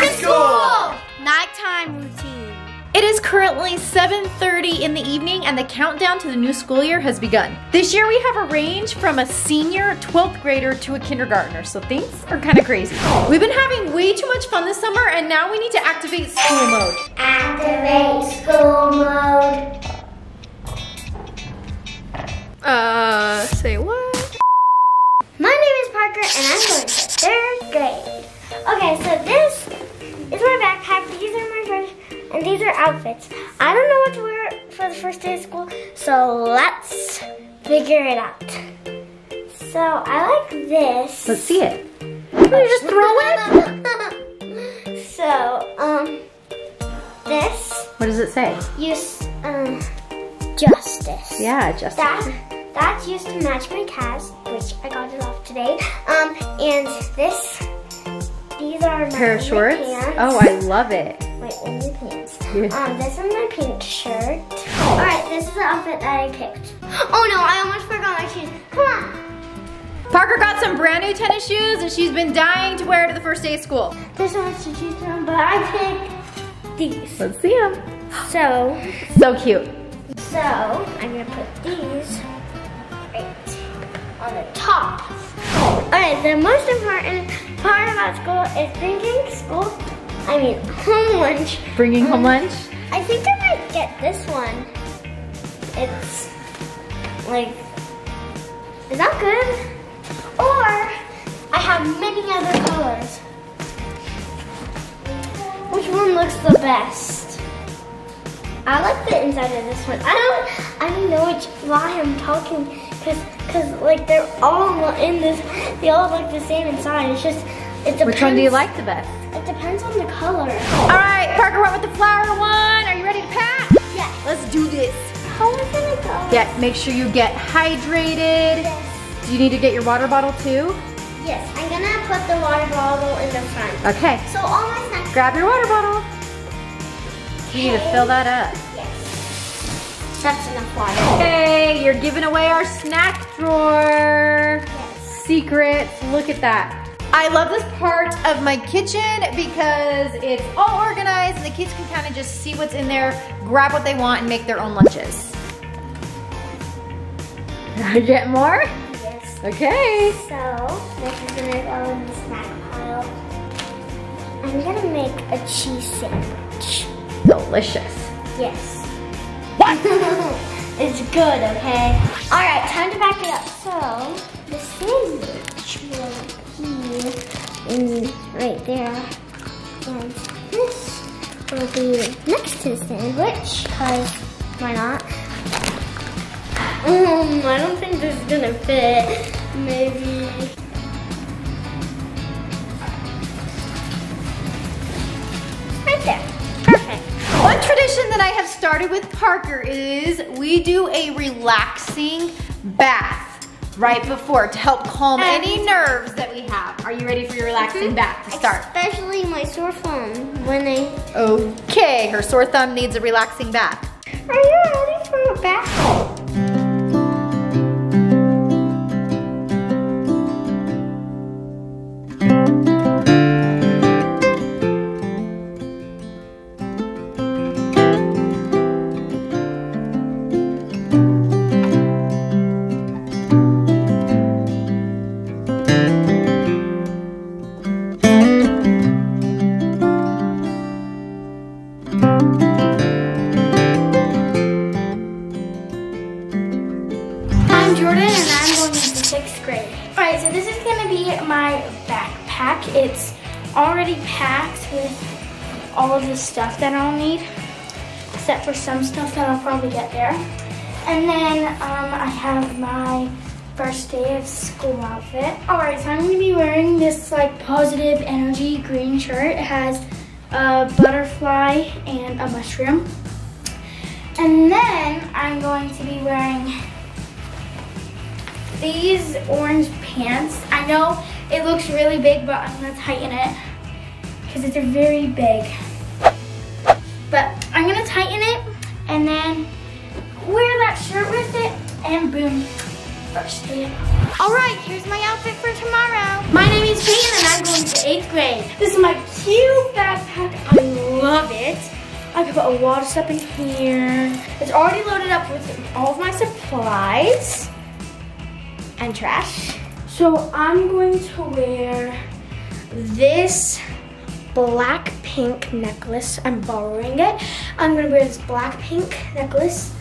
to school! Nighttime routine. It is currently 7.30 in the evening and the countdown to the new school year has begun. This year we have a range from a senior 12th grader to a kindergartner, so things are kind of crazy. We've been having way too much fun this summer and now we need to activate school mode. Activate school mode. Uh, say what? My name is Parker and I'm going to third grade. Okay, so this is my backpack, these are my first, and these are outfits. I don't know what to wear for the first day of school, so let's figure it out. So I like this. Let's see it. You just throw it? so, um, this, What does it say? use, um, justice. Yeah, justice. That, that's used to match my cast, which I got it off today. Um, and this, these are my pair of shorts. pants. Oh, I love it. My only pants. Yeah. Um, this is my pink shirt. All right, this is the outfit that I picked. Oh no, I almost forgot my shoes. Come on. Parker got some brand new tennis shoes and she's been dying to wear it to the first day of school. There's so much to choose from, but I picked these. Let's see them. So, So cute. so I'm gonna put these right on the top. All right, the most important part about school is bringing school. I mean, home lunch. Bringing home um, lunch. I think I might get this one. It's like, is that good? Or I have many other colors. Which one looks the best? I like the inside of this one. I don't, I don't know which why I'm talking, cause, cause like they're all in this. They all look the same inside. It's just, it depends. Which one do you like the best? It depends on the color. All right, Parker went with the flower one. Are you ready to pack? Yes. Let's do this. How is it go? Get, make sure you get hydrated. Yes. Do you need to get your water bottle too? Yes, I'm gonna put the water bottle in the front. Okay, So all my snacks. grab your water bottle. You need to fill that up. That's enough water. Okay, you're giving away our snack drawer. Yes. Secrets, look at that. I love this part of my kitchen because it's all organized and the kids can kind of just see what's in there, grab what they want and make their own lunches. Get more? Yes. Okay. So this is gonna go in the snack pile. I'm gonna make a cheese sandwich. Delicious. Yes. it's good, okay? All right, time to back it up. So the sandwich will be right there, and this will be next to the sandwich, cause why not? Um, I don't think this is gonna fit. Maybe. Tradition that I have started with Parker is we do a relaxing bath right before to help calm any nerves that we have. Are you ready for your relaxing mm-hmm. bath to start? Especially my sore thumb when I. Okay, her sore thumb needs a relaxing bath. Are you ready for a bath? I'm Jordan and I'm going into sixth grade. Alright, so this is gonna be my backpack. It's already packed with all of the stuff that I'll need, except for some stuff that I'll probably get there. And then um, I have my first day of school outfit. Alright, so I'm gonna be wearing this like positive energy green shirt. It has a butterfly and a mushroom. And then I'm going to be wearing these orange pants. I know it looks really big, but I'm gonna tighten it because it's very big. But I'm gonna tighten it and then wear that shirt with it and boom, first day All right, here's my outfit for tomorrow. My name is Peyton and I'm going to eighth grade. This is my cute backpack. I love it. I can put a lot of stuff in here. It's already loaded up with all of my supplies and trash. So I'm going to wear this black pink necklace. I'm borrowing it. I'm gonna wear this black pink necklace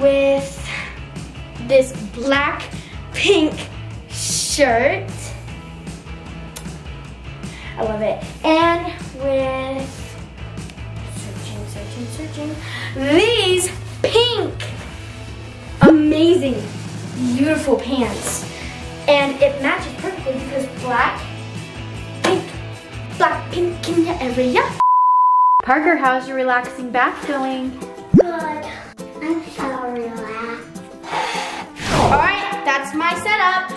with this black pink shirt. I love it. And with, searching, searching, searching, these pink, amazing, beautiful pants. And it matches perfectly because black, pink, black, pink in the area. Parker, how's your relaxing bath going? Good. I'm so relaxed. All right, that's my setup.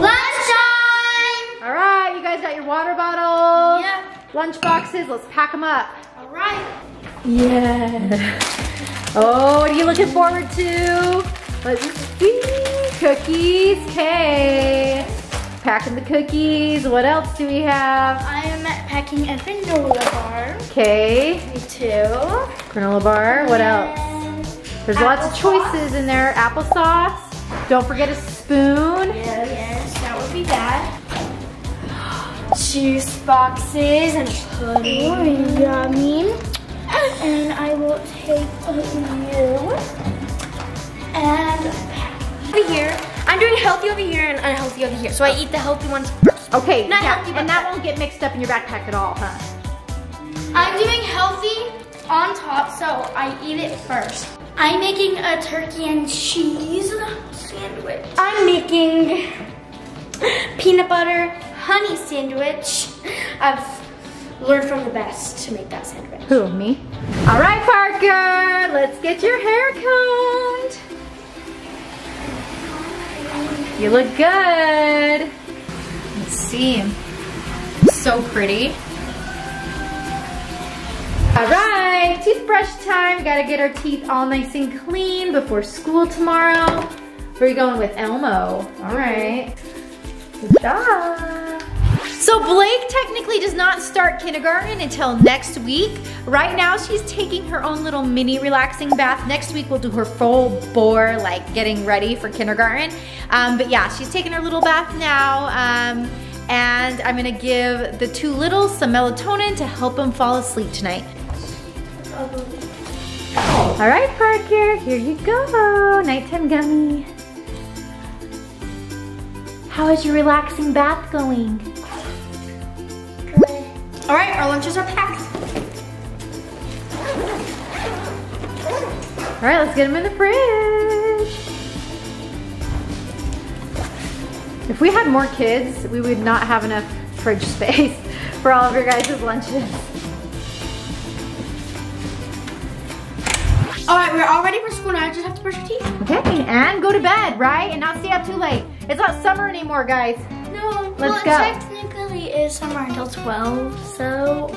Lunchtime! All right, you guys got your water bottles, Yep. lunch boxes. Let's pack them up. All right. Yeah. Oh, what are you looking forward to? Let's see. Cookies. Okay. Packing the cookies. What else do we have? I am packing a granola bar. Okay. Me too. Granola bar. What else? There's lots of choices in there. Applesauce. Don't forget a spoon. Yes, yes, that would be that. Juice boxes and pudding. Oh, yummy. And I will take a you and over here. I'm doing healthy over here and unhealthy over here. So I eat the healthy ones first. Okay. Not yeah, healthy, and that won't get mixed up in your backpack at all, huh? I'm doing healthy on top, so I eat it first. I'm making a turkey and cheese sandwich. I'm making peanut butter honey sandwich. I've learned from the best to make that sandwich. Who, me? All right, Parker, let's get your hair combed. You look good. Let's see. So pretty. All right, toothbrush time. We gotta get our teeth all nice and clean before school tomorrow. Where are you going with Elmo? All right. Good job. So Blake technically does not start kindergarten until next week. Right now she's taking her own little mini relaxing bath. Next week we'll do her full bore, like getting ready for kindergarten. Um, but yeah, she's taking her little bath now. Um, and I'm gonna give the two littles some melatonin to help them fall asleep tonight. All right, Parker, here you go. Nighttime gummy. How is your relaxing bath going? All right, our lunches are packed. All right, let's get them in the fridge. If we had more kids, we would not have enough fridge space for all of your guys' lunches. All right, we're all ready for school now. I just have to brush your teeth. Okay, and go to bed, right? And not stay up too late. It's not summer anymore, guys. No, Let's well, go. Technically is summer until 12, so.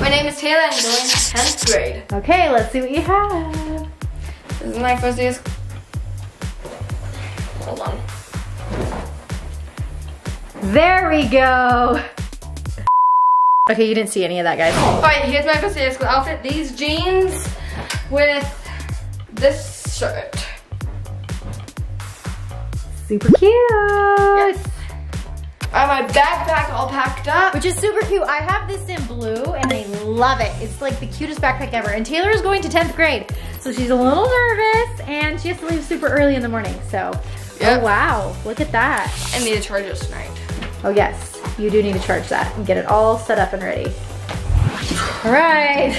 My name is Taylor and I'm going to 10th grade. Okay, let's see what you have. This is my first day of school. Hold on. There we go. Okay, you didn't see any of that, guys. Alright, here's my first day of school outfit. These jeans with this shirt. Super cute. Yes. I have my backpack all packed up. Which is super cute. I have this in blue and I love it. It's like the cutest backpack ever. And Taylor is going to 10th grade. So she's a little nervous and she has to leave super early in the morning. So, oh, Yep. oh wow, look at that. I need to charge it tonight. Oh yes, you do need to charge that and get it all set up and ready. All right,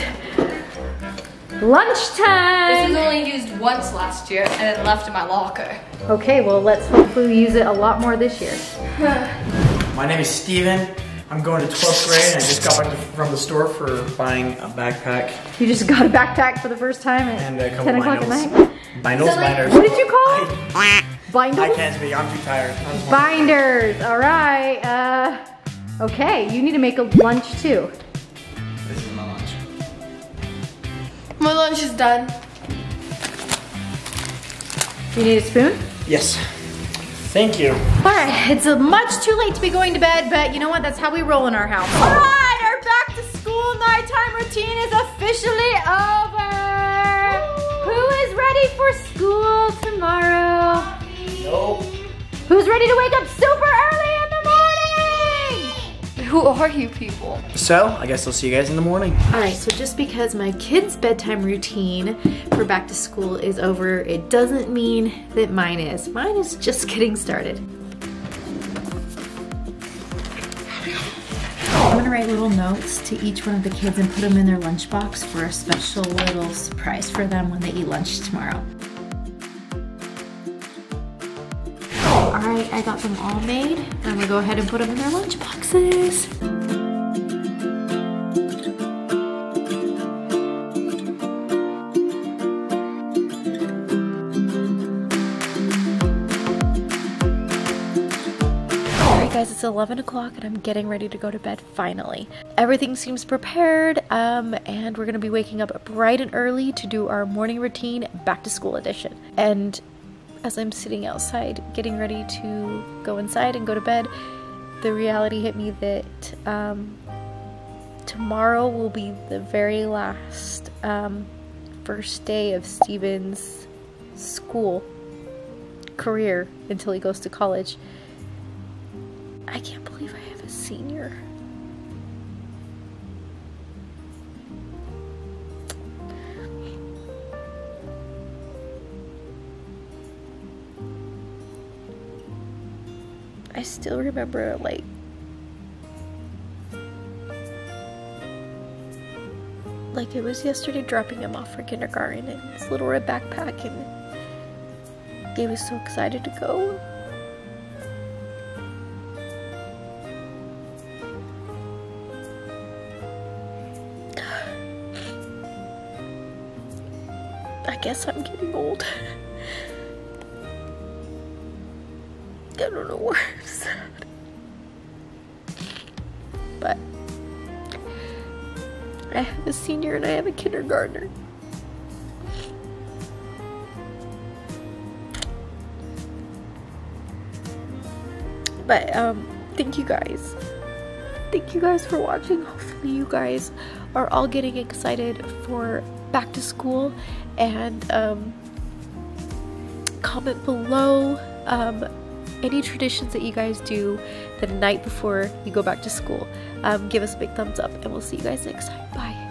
This was only used once last year and then left in my locker. Okay, well let's hopefully use it a lot more this year. My name is Steven. I'm going to 12th grade and I just got back from the store for buying a backpack You just got a backpack for the first time at and a couple 10 o'clock at bindles. night. Bindles, binders. What did you call it? I, Bindles? I can't speak, I'm too tired. I'm Binders, all right. Uh, okay, you need to make a lunch too. My lunch is done. You need a spoon? Yes. Thank you. All right, it's much too late to be going to bed, but you know what? That's how we roll in our house. All right, our back to school nighttime routine is officially over. Who is ready for school tomorrow? Nope. Who's ready to wake up super early in the morning? Who are you people? So, I guess I'll see you guys in the morning. All right, so just because my kids' bedtime routine for back to school is over, it doesn't mean that mine is. Mine is just getting started. I'm gonna write little notes to each one of the kids and put them in their lunchbox for a special little surprise for them when they eat lunch tomorrow. All right, I got them all made. I'm gonna go ahead and put them in their lunch boxes. Guys, it's 11 o'clock and I'm getting ready to go to bed finally. Everything seems prepared um, and we're going to be waking up bright and early to do our morning routine back to school edition. And as I'm sitting outside getting ready to go inside and go to bed, the reality hit me that um, tomorrow will be the very last um, first day of Steven's school career until he goes to college. I can't believe I have a senior. I still remember like like it was yesterday dropping him off for kindergarten in his little red backpack and he was so excited to go. I guess I'm getting old. I don't know why But I have a senior and I have a kindergartner. But um thank you guys. Thank you guys for watching. Hopefully you guys are all getting excited for back to school and um comment below um any traditions that you guys do the night before you go back to school. Um, give us a big thumbs up and we'll see you guys next time. Bye.